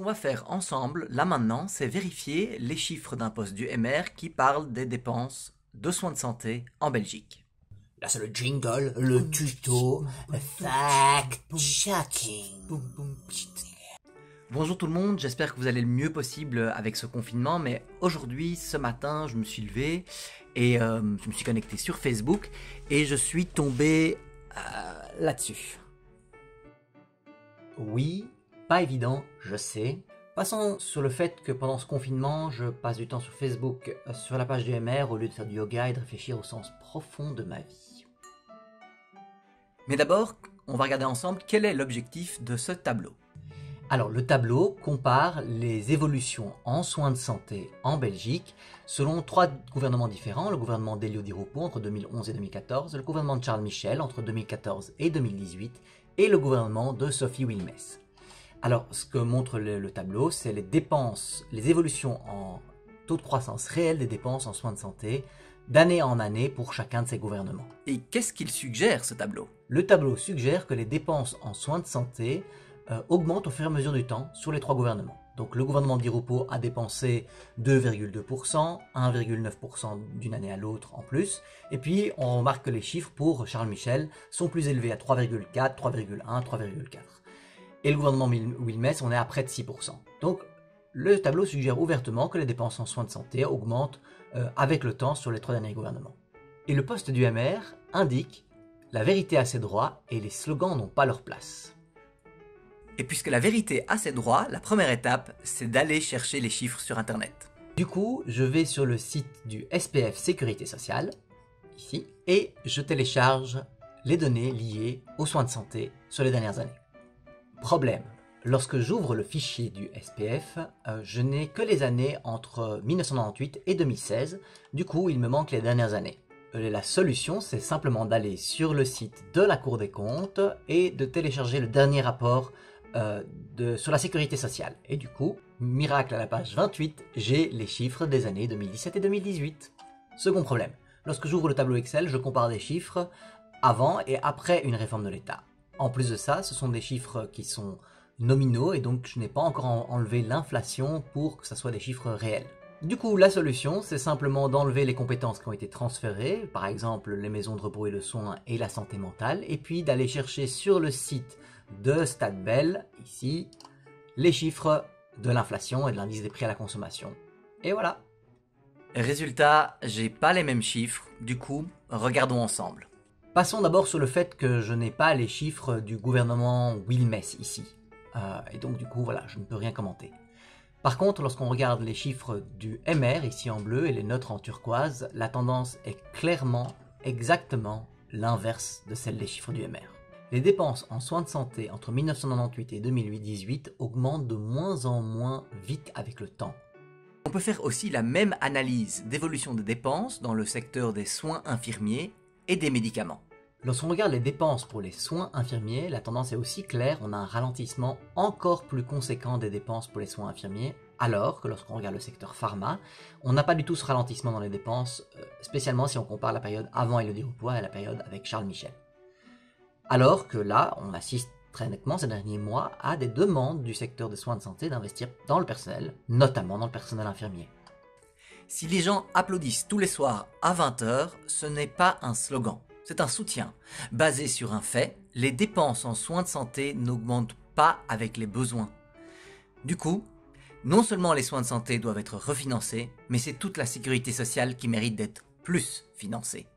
qu'on va faire ensemble, là maintenant, c'est vérifier les chiffres d'un poste du MR qui parle des dépenses de soins de santé en Belgique. Là, c'est le jingle, le tuto, fact-checking. Bonjour tout le monde, j'espère que vous allez le mieux possible avec ce confinement, mais aujourd'hui, ce matin, je me suis levé et euh, je me suis connecté sur Facebook et je suis tombé euh, là-dessus. Oui, pas évident, je sais. Passons sur le fait que pendant ce confinement, je passe du temps sur Facebook, euh, sur la page du MR, au lieu de faire du yoga et de réfléchir au sens profond de ma vie. Mais d'abord, on va regarder ensemble quel est l'objectif de ce tableau. Alors, le tableau compare les évolutions en soins de santé en Belgique selon trois gouvernements différents. Le gouvernement d'Elio Di Rupo entre 2011 et 2014, le gouvernement de Charles Michel entre 2014 et 2018 et le gouvernement de Sophie Wilmès. Alors, ce que montre le, tableau, c'est les dépenses, les évolutions en taux de croissance réel des dépenses en soins de santé d'année en année pour chacun de ces gouvernements. Et qu'est-ce qu'il suggère, ce tableau? Le tableau suggère que les dépenses en soins de santé euh, augmentent au fur et à mesure du temps sur les trois gouvernements. Donc le gouvernement de Rupo a dépensé 2,2%, 1,9% d'une année à l'autre en plus. Et puis on remarque que les chiffres pour Charles Michel sont plus élevés à 3,4, 3,1, 3,4 et le gouvernement Wilmès, on est à près de 6%. Donc le tableau suggère ouvertement que les dépenses en soins de santé augmentent euh, avec le temps sur les trois derniers gouvernements. Et le poste du MR indique la vérité a ses droits et les slogans n'ont pas leur place. Et puisque la vérité a ses droits, la première étape, c'est d'aller chercher les chiffres sur Internet. Du coup, je vais sur le site du SPF Sécurité Sociale, ici, et je télécharge les données liées aux soins de santé sur les dernières années. Problème. Lorsque j'ouvre le fichier du SPF, euh, je n'ai que les années entre 1998 et 2016, du coup il me manque les dernières années. Euh, la solution, c'est simplement d'aller sur le site de la Cour des comptes et de télécharger le dernier rapport euh, sur la sécurité sociale. Et du coup, miracle à la page 28, j'ai les chiffres des années 2017 et 2018. Second problème, lorsque j'ouvre le tableau Excel, je compare des chiffres avant et après une réforme de l'État. En plus de ça, ce sont des chiffres qui sont nominaux et donc je n'ai pas encore enlevé l'inflation pour que ce soit des chiffres réels. Du coup, la solution, c'est simplement d'enlever les compétences qui ont été transférées, par exemple les maisons de repos et de soins et la santé mentale, et puis d'aller chercher sur le site de Stadbell, ici, les chiffres de l'inflation et de l'indice des prix à la consommation. Et voilà. Résultat, j'ai pas les mêmes chiffres, du coup, regardons ensemble. Passons d'abord sur le fait que je n'ai pas les chiffres du gouvernement Wilmès ici. Euh, et donc du coup, voilà, je ne peux rien commenter. Par contre, lorsqu'on regarde les chiffres du MR ici en bleu et les nôtres en turquoise, la tendance est clairement, exactement l'inverse de celle des chiffres du MR. Les dépenses en soins de santé entre 1998 et 2018 augmentent de moins en moins vite avec le temps. On peut faire aussi la même analyse d'évolution des dépenses dans le secteur des soins infirmiers et des médicaments. Lorsqu'on regarde les dépenses pour les soins infirmiers, la tendance est aussi claire, on a un ralentissement encore plus conséquent des dépenses pour les soins infirmiers, alors que lorsqu'on regarde le secteur pharma, on n'a pas du tout ce ralentissement dans les dépenses, euh, spécialement si on compare la période avant Elodie Roupois et la période avec Charles Michel. Alors que là, on assiste très nettement ces derniers mois à des demandes du secteur des soins de santé d'investir dans le personnel, notamment dans le personnel infirmier. Si les gens applaudissent tous les soirs à 20h, ce n'est pas un slogan, c'est un soutien. Basé sur un fait, les dépenses en soins de santé n'augmentent pas avec les besoins. Du coup, non seulement les soins de santé doivent être refinancés, mais c'est toute la sécurité sociale qui mérite d'être plus financée.